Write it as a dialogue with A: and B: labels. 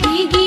A: भीगी